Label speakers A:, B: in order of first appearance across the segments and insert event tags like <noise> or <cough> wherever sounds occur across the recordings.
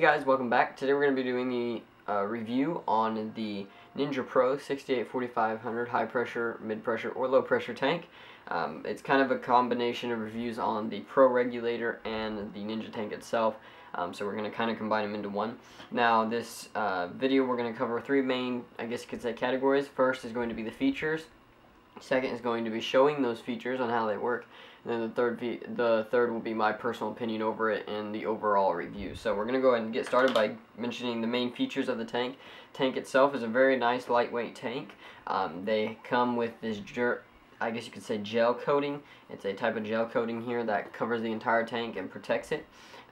A: Hey guys, welcome back. Today we're going to be doing the uh, review on the Ninja Pro 68-4500 high pressure, mid pressure, or low pressure tank. Um, it's kind of a combination of reviews on the Pro regulator and the Ninja tank itself. Um, so we're going to kind of combine them into one. Now this uh, video we're going to cover three main, I guess you could say, categories. First is going to be the features. Second is going to be showing those features on how they work. And then the third the third will be my personal opinion over it and the overall review. So we're going to go ahead and get started by mentioning the main features of the tank. Tank itself is a very nice lightweight tank. Um, they come with this I guess you could say gel coating. It's a type of gel coating here that covers the entire tank and protects it.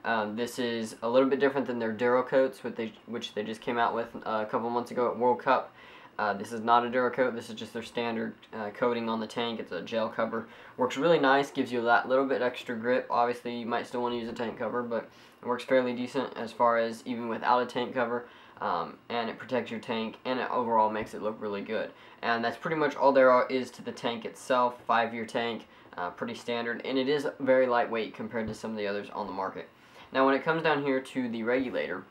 A: Um, this is a little bit different than their Duracoats, which they, which they just came out with uh, a couple months ago at World Cup. Uh, this is not a Duracoat, this is just their standard uh, coating on the tank. It's a gel cover. Works really nice, gives you that little bit extra grip. Obviously, you might still want to use a tank cover, but it works fairly decent as far as even without a tank cover. Um, and it protects your tank, and it overall makes it look really good. And that's pretty much all there is to the tank itself. Five-year tank, uh, pretty standard, and it is very lightweight compared to some of the others on the market. Now, when it comes down here to the regulator,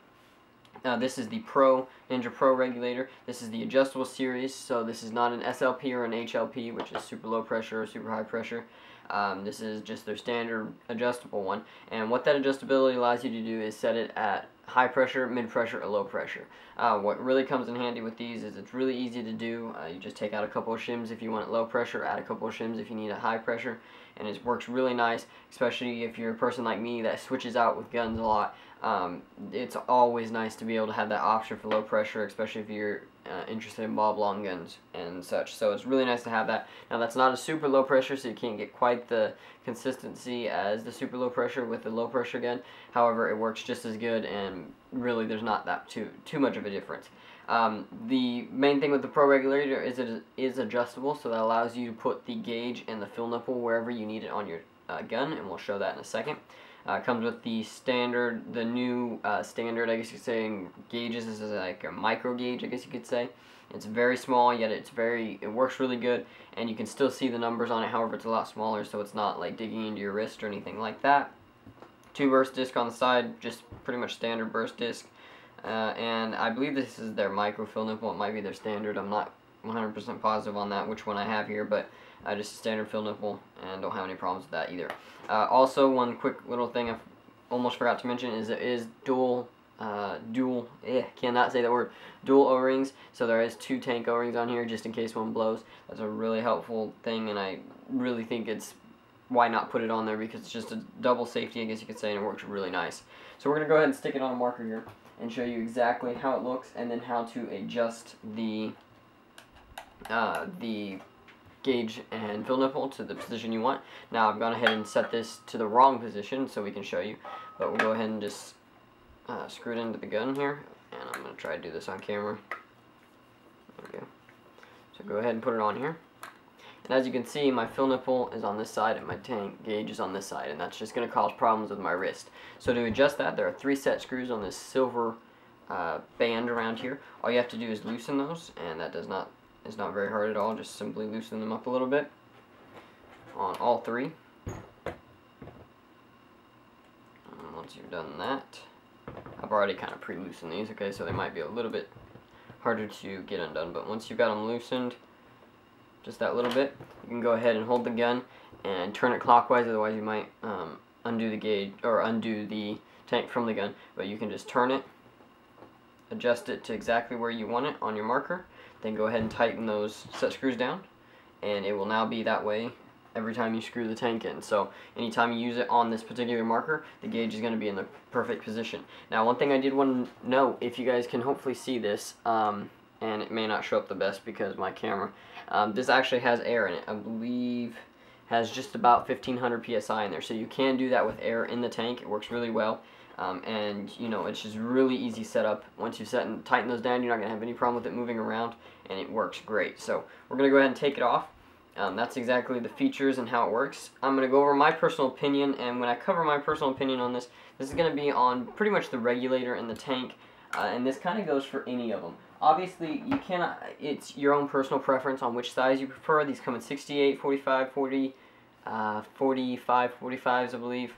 A: this is the Pro Ninja Pro regulator. This is the adjustable series, so this is not an SLP or an HLP, which is super low pressure or super high pressure. Um, this is just their standard adjustable one. And what that adjustability allows you to do is set it at high pressure, mid pressure, or low pressure. Uh, what really comes in handy with these is it's really easy to do. Uh, you just take out a couple of shims if you want low pressure, add a couple of shims if you need it high pressure, and it works really nice, especially if you're a person like me that switches out with guns a lot. Um, it's always nice to be able to have that option for low pressure, especially if you're uh, interested in Bob Long guns and such. So it's really nice to have that. Now that's not a super low pressure, so you can't get quite the consistency as the super low pressure with the low pressure gun. However, it works just as good, and really there's not that too too much of a difference. Um, the main thing with the Pro Regulator is it is adjustable, so that allows you to put the gauge and the fill nipple wherever you need it on your uh, gun, and we'll show that in a second. Uh, comes with the standard, the new uh, standard, I guess you could say, gauges. This is like a micro gauge, I guess you could say. It's very small, yet it's very, it works really good, and you can still see the numbers on it, however, it's a lot smaller, so it's not like digging into your wrist or anything like that. Two burst disc on the side, just pretty much standard burst disc. Uh, and I believe this is their micro fill nipple. It might be their standard. I'm not 100% positive on that, which one I have here, but uh, just a standard fill nipple, and don't have any problems with that either. Uh, also, one quick little thing I almost forgot to mention is it is dual, uh, dual, eh, cannot say that word, dual O-rings, so there is two tank O-rings on here just in case one blows. That's a really helpful thing, and I really think it's why not put it on there because it's just a double safety, I guess you could say, and it works really nice. So we're going to go ahead and stick it on a marker here and show you exactly how it looks and then how to adjust the uh, the gauge and fill nipple to the position you want. Now I've gone ahead and set this to the wrong position so we can show you, but we'll go ahead and just uh, screw it into the gun here, and I'm going to try to do this on camera. There we go. So go ahead and put it on here. And as you can see, my fill nipple is on this side and my tank gauge is on this side, and that's just going to cause problems with my wrist. So to adjust that, there are three set screws on this silver uh, band around here. All you have to do is loosen those, and that does not is not very hard at all. Just simply loosen them up a little bit on all three. And once you've done that, I've already kind of pre-loosened these, okay, so they might be a little bit harder to get undone, but once you've got them loosened, just that little bit, you can go ahead and hold the gun and turn it clockwise, otherwise you might um, undo the gauge, or undo the tank from the gun, but you can just turn it, adjust it to exactly where you want it on your marker, then go ahead and tighten those set screws down and it will now be that way every time you screw the tank in. So anytime you use it on this particular marker, the gauge is going to be in the perfect position. Now one thing I did want to note, if you guys can hopefully see this, um, and it may not show up the best because my camera, um, this actually has air in it. I believe has just about 1500 psi in there. So you can do that with air in the tank. It works really well. Um, and you know it's just really easy setup. Once you set and tighten those down you're not gonna have any problem with it moving around and it works great. So we're gonna go ahead and take it off. Um, that's exactly the features and how it works. I'm gonna go over my personal opinion and when I cover my personal opinion on this this is gonna be on pretty much the regulator and the tank uh, and this kind of goes for any of them obviously you cannot it's your own personal preference on which size you prefer. These come in 68 45 40 uh, 45 45s I believe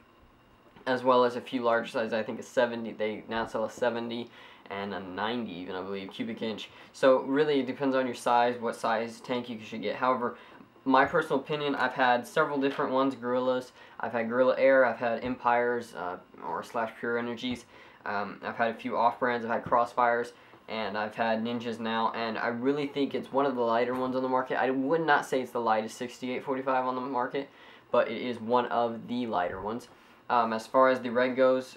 A: as well as a few large sizes. I think a 70. They now sell a 70 and a 90 even I believe cubic inch. So really it depends on your size, what size tank you should get. However, my personal opinion, I've had several different ones, Guerrillas. I've had Guerrilla Air, I've had Empires uh, or slash Pure Energies. Um, I've had a few off brands, I've had Crossfires, and I've had Ninjas now, and I really think it's one of the lighter ones on the market. I would not say it's the lightest 6845 on the market, but it is one of the lighter ones. Um, as far as the red goes,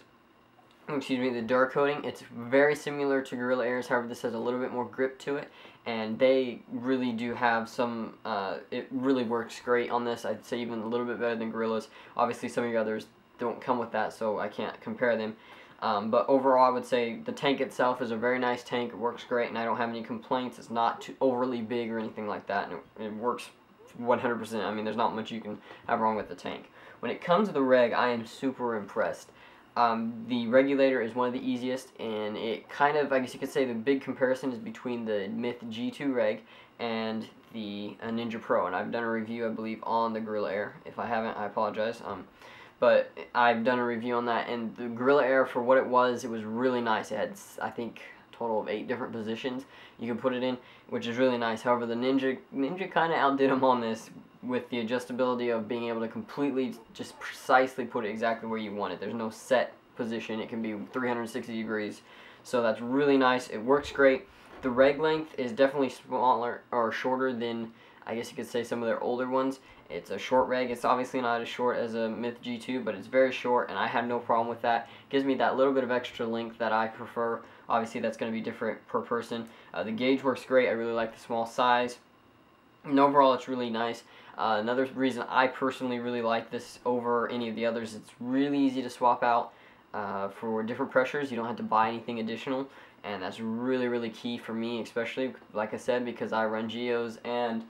A: excuse me, the Duracoating, it's very similar to Guerrilla Airs, however this has a little bit more grip to it, and they really do have some, uh, it really works great on this, I'd say even a little bit better than Guerrillas. Obviously some of your others don't come with that, so I can't compare them. Um, but overall, I would say the tank itself is a very nice tank. It works great, and I don't have any complaints. It's not too overly big or anything like that, and it, it works 100%. I mean, there's not much you can have wrong with the tank. When it comes to the reg, I am super impressed. Um, the regulator is one of the easiest, and it kind of, I guess you could say the big comparison is between the Myth G2 reg and the uh, Ninja Pro, and I've done a review, I believe, on the Guerrilla Air. If I haven't, I apologize. Um, but I've done a review on that, and the Guerrilla Air, for what it was, it was really nice. It had, I think, total of eight different positions you can put it in, which is really nice. However, the Ninja Ninja kind of outdid them on this with the adjustability of being able to completely just precisely put it exactly where you want it. There's no set position. It can be 360 degrees. So that's really nice. It works great. The reg length is definitely smaller or shorter than I guess you could say some of their older ones. It's a short reg. It's obviously not as short as a Myth G2, but it's very short, and I have no problem with that. It gives me that little bit of extra length that I prefer. Obviously, that's going to be different per person. Uh, the gauge works great. I really like the small size. And overall, it's really nice. Uh, another reason I personally really like this over any of the others, it's really easy to swap out uh, for different pressures. You don't have to buy anything additional, and that's really, really key for me, especially, like I said, because I run Geos and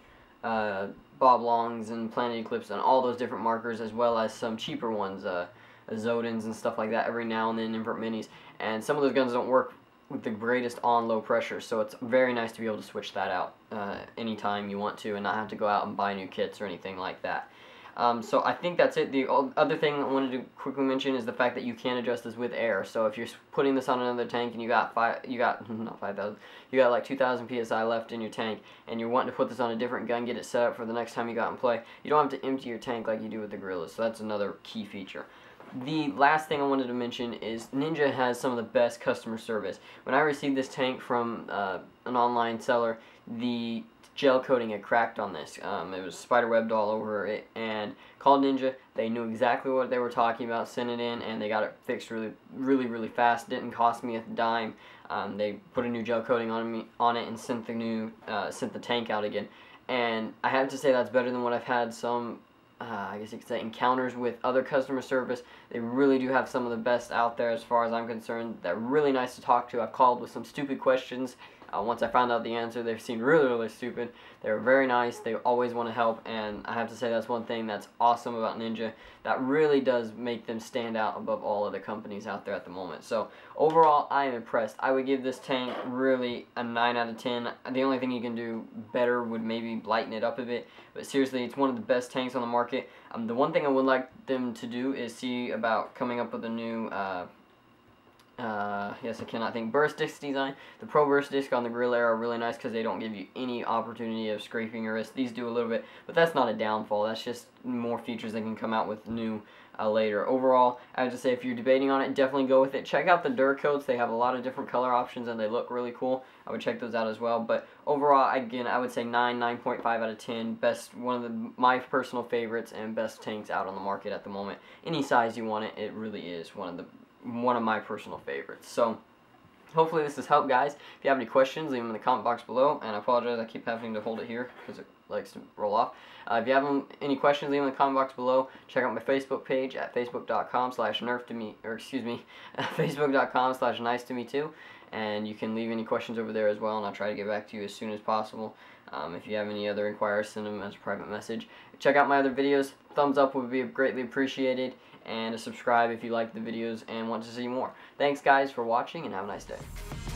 A: uh, Bob Longs and Planet Eclipse and all those different markers, as well as some cheaper ones, uh, Zodins and stuff like that every now and then, invert minis. And some of those guns don't work with the greatest on low pressure, so it's very nice to be able to switch that out uh, anytime you want to and not have to go out and buy new kits or anything like that. Um, so I think that's it. The other thing I wanted to quickly mention is the fact that you can adjust this with air. So if you're putting this on another tank and you got five, you got <laughs> not five thousand, you got like two thousand psi left in your tank, and you're wanting to put this on a different gun, get it set up for the next time you go out and play. You don't have to empty your tank like you do with the Guerrillas. So that's another key feature. The last thing I wanted to mention is Ninja has some of the best customer service. When I received this tank from uh, an online seller, the gel coating had cracked on this. Um, it was spider webbed all over it and called Ninja. They knew exactly what they were talking about, sent it in, and they got it fixed really, really, really fast. Didn't cost me a dime. Um, they put a new gel coating on me on it and sent the new uh, sent the tank out again. And I have to say that's better than what I've had some uh, I guess you could say encounters with other customer service. They really do have some of the best out there as far as I'm concerned. They're really nice to talk to. I've called with some stupid questions uh, once I found out the answer, they seemed really, really stupid. They were very nice. They always want to help, and I have to say that's one thing that's awesome about Ninja. That really does make them stand out above all other companies out there at the moment. So overall, I am impressed. I would give this tank really a 9 out of 10. The only thing you can do better would maybe lighten it up a bit, but seriously, it's one of the best tanks on the market. Um, the one thing I would like them to do is see about coming up with a new uh, uh, yes, I cannot think. Burst disc design. The Pro Burst disc on the Guerrilla Air are really nice because they don't give you any opportunity of scraping your wrist. These do a little bit, but that's not a downfall. That's just more features they can come out with new uh, later. Overall, I would just say if you're debating on it, definitely go with it. Check out the Duracoats. They have a lot of different color options and they look really cool. I would check those out as well. But overall, again, I would say 9, 9.5 out of 10. Best, one of the, my personal favorites and best tanks out on the market at the moment. Any size you want it, it really is one of the one of my personal favorites. So, hopefully this has helped, guys. If you have any questions, leave them in the comment box below. And I apologize, I keep having to hold it here because it likes to roll off. Uh, if you have any questions, leave them in the comment box below. Check out my Facebook page at facebook.com slash nerf to me, or excuse me, <laughs> facebook.com slash nice to me too. And you can leave any questions over there as well, and I'll try to get back to you as soon as possible. Um, if you have any other inquiries, send them as a private message. Check out my other videos. Thumbs up would be greatly appreciated and subscribe if you like the videos and want to see more. Thanks guys for watching and have a nice day.